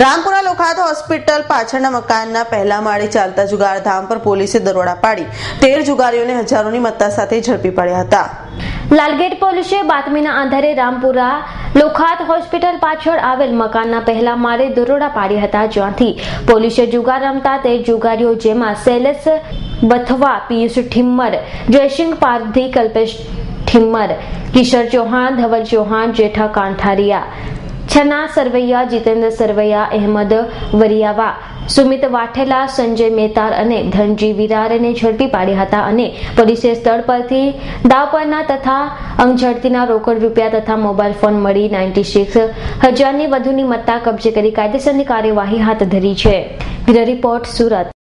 Rampura લોખાત hospital પાછળના મકાનના પહેલા માળે ચાલતા જુગારધામ પર પોલીસે દરોડા પાડી. તેર જુગારીઓને હજારોની મત્તા સાથે ઝડપી પડ્યા હતા. લાલગેટ પોલીસે બાતમીના આધારે રામપુરા લોખાત હોસ્પિટલ પાછળ આવેલ મકાનના પહેલા માળે દરોડા પાડ્યા હતા. જ્યાંથી પોલીસે જુગાર રમતા તે જુગારીઓ જેમાં શૈલેષ બથવા, પિયુષ ઠિમ્મર, જયસિંહ પારધી કલ્પેશ ઠિમ્મર, કિશોર ચૌહાણ, ધવલ ચૌહાણ, જેઠા કાંઠારિયા છના સરવૈયા, જીતેન્દ્ર સરવૈયા, અહેમદ વરિયાવા, સુમિત વાઠેલા, સંજય મેતાર અને ધનજી વિરારને ઝડપી પાડ્યા હતા અને પોલીસે સ્થળ પરથી દાવપરના તથા અંગઝડતીના રોકડ રૂપિયા તથા મોબાઈલ ફોન મળી નાઇન્ટી સિક્સ હજારની વધુની મત્તા કબજે કરી કાયદેસરની કાર્યવાહી હાથ ધરી છે. Bureau report Surat.